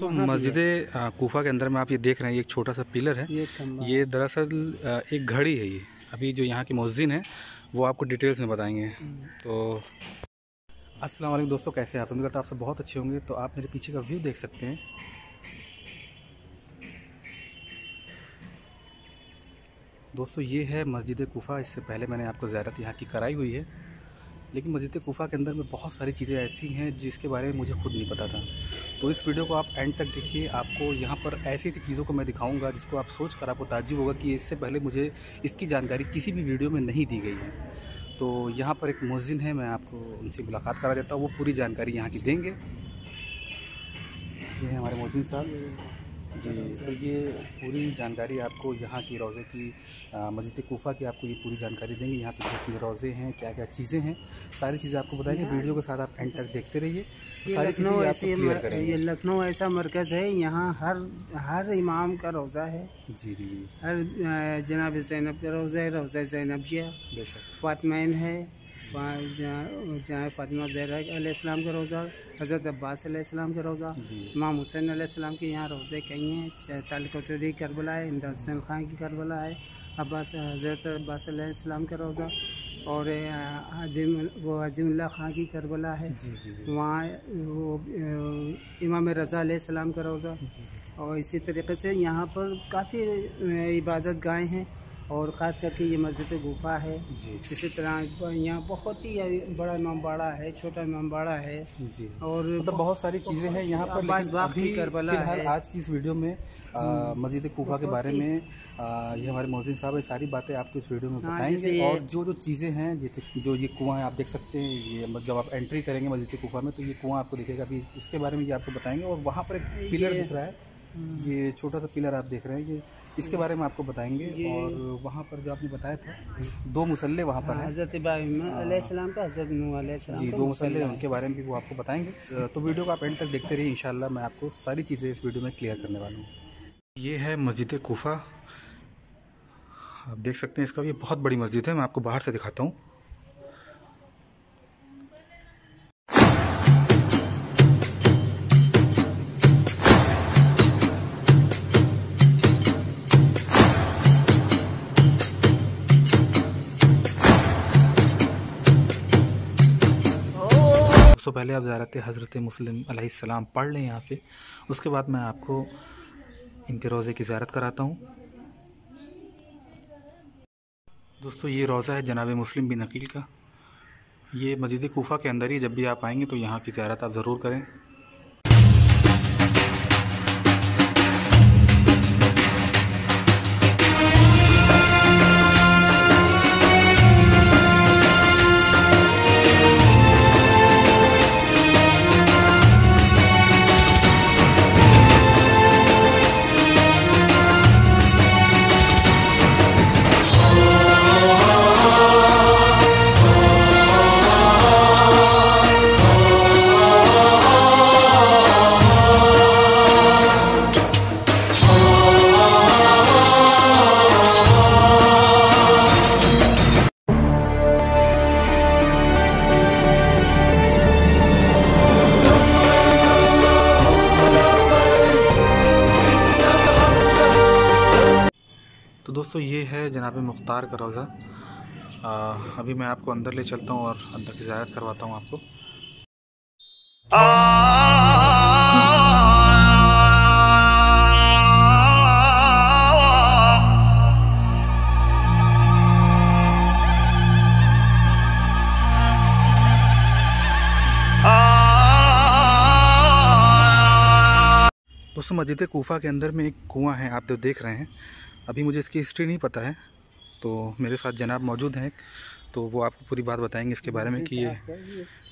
तो मस्जिद कोफा के अंदर में आप ये देख रहे हैं एक छोटा सा पिलर है। ये ये दरअसल एक घड़ी है ये। अभी जो यहाँ की मस्जिद है वो आपको डिटेल्स में बताएँगे। तो अस्सलाम वालेकुम दोस्तों कैसे हैं आप? समझ करता आप सब बहुत अच्छे होंगे। तो आप मेरे पीछे का व्यू देख सकते हैं। दोस्तों ये है मस्जिद कोफा। इससे पहले मैंने आपको ज़्यारत यहाँ की कराई हुई है। लेकिन मस्जिद कोफा के अंदर में बहुत सारी चीज़ें ऐसी हैं जिसके बारे में मुझे खुद नहीं पता था। तो इस वीडियो को आप एंड तक देखिए। आपको यहाँ पर ऐसी ऐसी चीज़ों को मैं दिखाऊँगा जिसको आप सोच कर आपको ताजुब होगा कि इससे पहले मुझे इसकी जानकारी किसी भी वीडियो में नहीं दी गई है। तो यहाँ पर एक मुजिन है, मैं आपको उनसे मुलाकात करा देता हूँ। वो पूरी जानकारी यहाँ की देंगे। ये हमारे मोजिन साहब। जी तो ये पूरी जानकारी आपको यहाँ की रोज़े की मस्जिद कोफा की आपको ये पूरी जानकारी देंगे। यहाँ पे कितने रोज़े हैं क्या क्या चीज़ें हैं सारी चीज़ें आपको बताएँगे। वीडियो के साथ आप एंड तक देखते रहिए तो सारी चीज़ें ऐसे क्लियर मर- करेंगे। ये लखनऊ ऐसा मरकज़ है यहाँ हर हर इमाम का रोज़ा है। जी जी हर जनाब जैनब का रोज़ा है रोज़ा जैनबिया बेशक। फातमैन है जहाँ फातिमा जहरा अलैहिस्सलाम का रोज़ा हज़रत अब्बास का रोज़ा इमाम हुसैन अलैहिस्सलाम के यहाँ रोज़े कई हैं चाहे तालकटोरी करबला है इमदाद हुसैन खान की करबला है अब्बास हज़रत अब्बास का रोज़ा और अजीम वो अजीमुल्लाह खान की करबला है। वहाँ वो इमाम रज़ा अलैहिस्सलाम का रोज़ा। और इसी तरीके से यहाँ पर काफ़ी इबादत गाहें हैं। और ख़ास करके ये मस्जिद गुफा है। जी। इसी तरह यहाँ बहुत ही बड़ा इमामबाड़ा है छोटा इमामबाड़ा है। जी। और मतलब बहुत सारी चीज़ें हैं यहाँ पर लेकिन अभी फ़िलहाल है। आज की इस वीडियो में मस्जिद गुफा के बारे में आ, ये हमारे मोहसिन साहब ये सारी बातें आपको इस वीडियो में हाँ, बताएँगे। और जो जो चीज़ें हैं जैसे जो ये कुआँ है आप देख सकते हैं ये जब आप एंट्री करेंगे मस्जिद गुफा में तो ये कुआँ आपको दिखेगा। अभी इसके बारे में ये आपको बताएँगे और वहाँ पर एक पिलर दिख रहा है। ये छोटा सा पिलर आप देख रहे हैं ये इसके बारे में आपको बताएँगे और वहाँ पर जो आपने बताया था दो मुसल्ले वहाँ पर हज़रत इब्राहिम का हज़रत जी दो मुसल्ला मसले है। उनके बारे में भी वो आपको बताएँगे। तो वीडियो को आप एंड तक देखते रहिए इंशाल्लाह मैं आपको सारी चीज़ें इस वीडियो में क्लियर करने वाला हूँ। ये है मस्जिद कोफा। आप देख सकते हैं इसका ये बहुत बड़ी मस्जिद है मैं आपको बाहर से दिखाता हूँ। दोस्तों पहले आप ज़्यारत हज़रत मुस्लिम सलाम पढ़ लें यहाँ पे। उसके बाद मैं आपको इनके रोज़े की ज़्यारत कराता हूँ। दोस्तों, ये रोज़ा है जनाब मुस्लिम बिन अकील का। ये मस्जिद कोफा के अंदर ही जब भी आप आएँगे तो यहाँ की ज़्यारत आप ज़रूर करें। दोस्तों ये है जनाब मुख्तार का रोज़ा। अभी मैं आपको अंदर ले चलता हूँ और अंदर की ज़्यारत करवाता हूँ आपको। दोस्तों मस्जिद कोफा के अंदर में एक कुआँ है, आप जो देख रहे हैं। अभी मुझे इसकी हिस्ट्री नहीं पता है तो मेरे साथ जनाब मौजूद हैं तो वो आपको पूरी बात बताएँगे इसके बारे में कि ये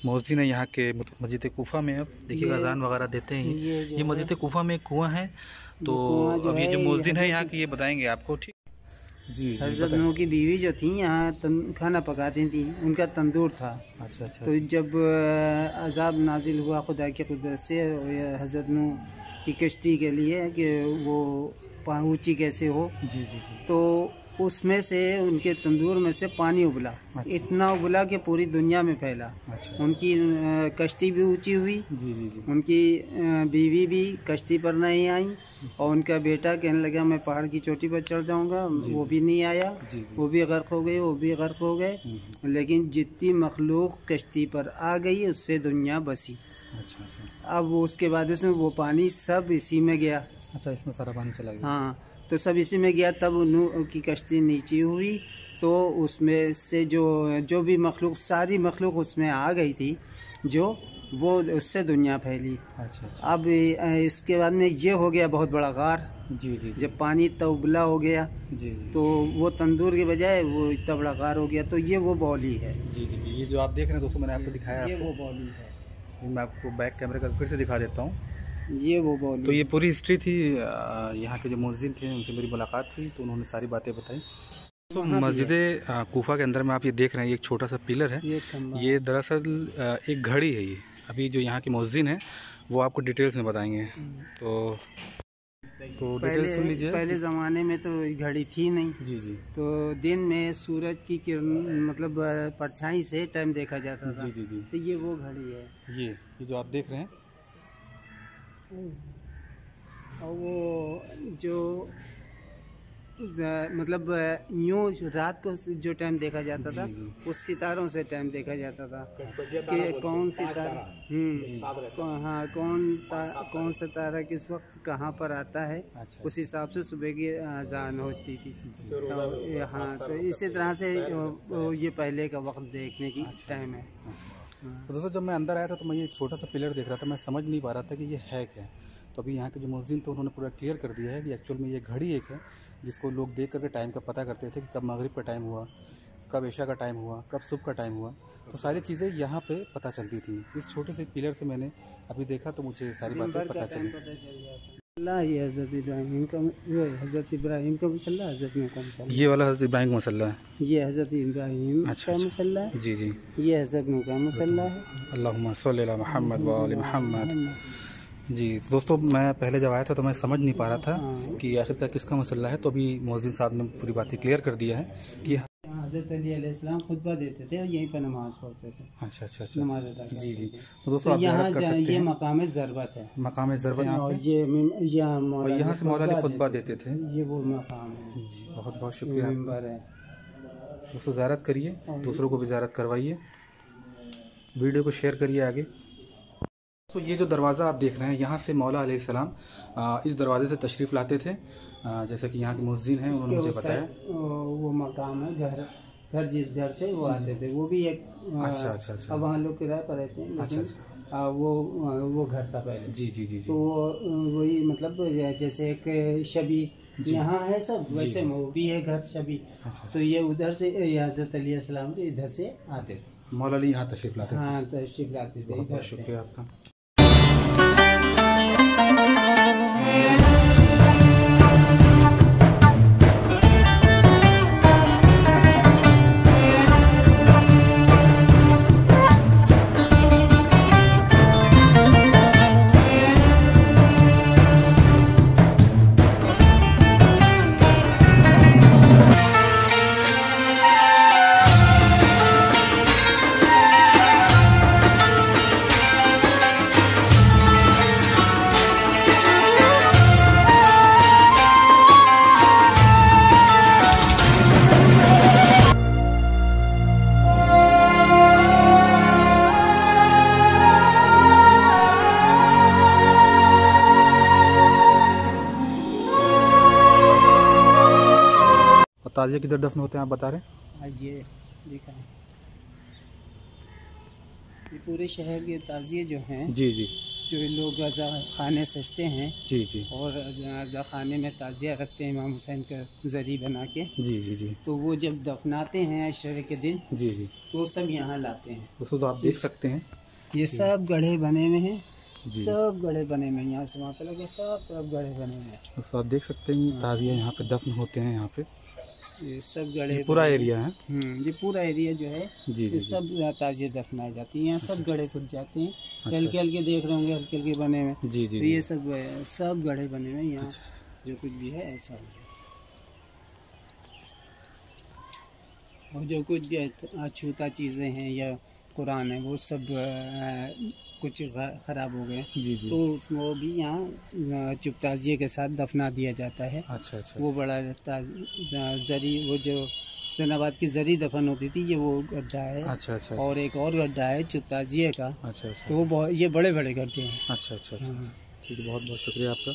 मस्जिद है यहाँ के मस्जिद कोफा में अब देखिएगा ये- अजान वगैरह देते हैं। ये ये मस्जिद कोफा में एक कुआँ है तो अब ये जो मस्जिद है यहाँ की ये बताएँगे आपको ठीक? जी हज़रत बताइए। की बीवी जो थी यहाँ खाना पकाती थी उनका तंदूर था। अच्छा अच्छा तो जब अ, अजाब नाजिल हुआ खुदा की कुदरत से हज़रत की कश्ती के लिए कि वो ऊँची कैसे हो? जी जी जी। तो उसमें से उनके तंदूर में से पानी उबला। अच्छा। इतना उबला कि पूरी दुनिया में फैला। अच्छा। उनकी कश्ती भी ऊँची हुई। जी जी जी। उनकी बीवी भी कश्ती पर नहीं आई। और उनका बेटा कहने लगा मैं पहाड़ की चोटी पर चढ़ जाऊँगा। वो भी नहीं आया। वो भी गर्क हो गए वो भी गर्क हो गए। लेकिन जितनी मखलूक कश्ती पर आ गई उससे दुनिया बसी। अच्छा अच्छा। अब उसके बाद इसमें वो पानी सब इसी में गया। अच्छा इसमें सारा पानी चला गया। हाँ तो सब इसी में गया तब नूह की कश्ती नीचे हुई तो उसमें से जो जो भी मखलूक सारी मखलूक उसमें आ गई थी जो वो उससे दुनिया फैली। अच्छा अच्छा अब इसके बाद में ये हो गया बहुत बड़ा गार। जी जी जी। जब पानी इतना उबला हो गया जी जी तो वो तंदूर के बजाय वो इतना बड़ा गार हो गया तो ये वो बॉली है जी जी जी ये जो आप देख रहे हैं दोस्तों मैंने आपको दिखाया ये वो बॉली है मैं आपको बैक कैमरे का फिर से दिखा देता हूँ। ये वो बॉली तो ये पूरी हिस्ट्री थी यहाँ के जो मुअज्जिन थे उनसे मेरी मुलाकात हुई तो उन्होंने सारी बातें बताई। तो मस्जिद कोफा के अंदर में आप ये देख रहे हैं एक छोटा सा पिलर है। ये ये दरअसल एक घड़ी है ये। अभी जो यहाँ के मुअज्जिन है वो आपको डिटेल्स में बताएँगे। तो तो डिटेल्स सुन पहले लीजिए। पहले ज़माने में तो घड़ी थी नहीं। जी जी। तो दिन में सूरज की किरण मतलब परछाई से टाइम देखा जाता था। जी जी जी। तो ये वो घड़ी है। ये ये जो आप देख रहे हैं और वो जो मतलब यूँ रात को जो टाइम देखा जाता था। उस सितारों से टाइम देखा जाता था कि कौन सितारा हम्म कौन- हाँ कौन ता, कौन सा तारा किस वक्त कहाँ पर आता है अच्छा। उस हिसाब से सुबह की अजान होती थी। तो हाँ तो इसी तरह से ये पहले का वक्त देखने की टाइम है अच्छा। हाँ। तो दोस्तों जब मैं अंदर आया था तो मैं ये छोटा सा पिलर देख रहा था। मैं समझ नहीं पा रहा था कि ये है। क्या तो अभी यहाँ के जो मुअज्जिन थे उन्होंने पूरा क्लियर कर दिया है कि एक्चुअल में ये घड़ी एक है जिसको लोग देख करके टाइम का पता करते थे कि कब मगरब का टाइम हुआ कब ऐशा का टाइम हुआ कब सुबह का टाइम हुआ। तो सारी चीज़ें यहाँ पे पता चलती थी। इस छोटे से पिलर से मैंने अभी देखा तो मुझे सारी बातें पता चली। ये हज़रत इब्राहिम का वो हज़रत इब्राहिम का मसल्ला हज़रत नूह का मसल्ला। ये वाला हज़रत इब्राहिम का मसल्ला है? ये हज़रत इब्राहिम अच्छा, का अच्छा। मसल्ला है। जी जी। ये हज़रत नूह का मसल्ला है। अल्लाह मोहम्मद वाल मोहम्मद। जी दोस्तों मैं पहले जब आया था तो मैं समझ नहीं पा रहा था हाँ। कि आखिरकार किसका मसला है तो अभी मोहसिन साहब ने पूरी बातें क्लियर कर दिया है कि हज़रत अली अलैहिस्सलाम खुतबा देते थे और यहीं पर नमाज़ पढ़ते थे। अच्छा अच्छा अच्छा नमाज़ अदा करते जी। जी तो दोस्तों तो आप यहाँ कर सकते ये मकाम ज़रबत है। मकाम ज़रबत यहाँ और ये यहाँ से मौला खुतबा देते थे? ये वो मकाम है। जी बहुत बहुत शुक्रिया आपका। मिंबर है। दोस्तों ज़्यारत करिए दूसरों को भी ज़्यारत करवाइए। वीडियो को शेयर करिए आगे। तो ये जो दरवाज़ा आप देख रहे हैं यहाँ से मौला आ, इस दरवाजे से तशरीफ़ लाते थे। जैसे कि यहाँ के मुज्जिन हैं उन्होंने मुझे बताया। वो मकाम है घर घर जिस घर से वो आते थे वो भी एक अच्छा, अच्छा, अच्छा। अब वहाँ लोग किराए पर रहते हैं अच्छा, लेकिन अ, वो वो घर था पहले। जी जी जी तो वो वही मतलब जैसे एक शबी यहाँ है सब वैसे वो भी है घर शबी। अच्छा तो ये उधर से हज़रत अली इधर से आते थे। मौला अली यहाँ तशरीफ़ लाते थे। हाँ तशरीफ़ लाते थे बहुत बहुत शुक्रिया आपका। ताजिया किधर दफन होते हैं आप बता रहे हैं? ये देखा है। ये पूरे शहर के ताज़िए जो हैं जी जी। जो लोग अज़ा खाने सजते हैं जी जी। और अज़ा खाने में ताज़िया रखते हैं इमाम हुसैन का जरी बना के। जी जी जी। तो वो जब दफनाते हैं अशरे के दिन जी जी। तो सब यहाँ लाते हैं। दोस्तों तो आप देख सकते हैं। ये सब गढ़े बने हुए हैं। सब गढ़े बने हुए हैं यहाँ से वहाँ तक लगे सब तरफ़ गढ़े बने हुए हैं। दोस्तों आप देख सकते हैं। ताजिया यहाँ पे दफन होते हैं यहाँ पे। ये सब गढ़े पूरा एरिया है? जी पूरा एरिया जो है जी जी ये सब ताजिए दफनाए जाती हैं यहाँ सब गढ़े खुद जाते हैं। अच्छा। हल्के हल्के देख रहे होंगे हल्के हल्के बने हुए। जी जी तो ये सब सब गढ़े बने हुए यहाँ अच्छा जो कुछ भी है ऐसा हो और जो कुछ अछूता चीज़ें हैं या कुरान है वो सब अ, कुछ खराब हो गए। जी जी। तो वो भी यहाँ अ, चुपताजिए के साथ दफना दिया जाता है। अच्छा अच्छा वो बड़ा ता- जरी वो जो जनाबाद की जरी दफन होती थी ये वो गड्ढा है। अच्छा अच्छा और एक और गड्ढा है चुपताजिए का। अच्छा अच्छा तो वो बहुत ये बड़े बड़े गड्ढे हैं। अच्छा अच्छा अच्छा हाँ। ठीक है बहुत बहुत शुक्रिया आपका।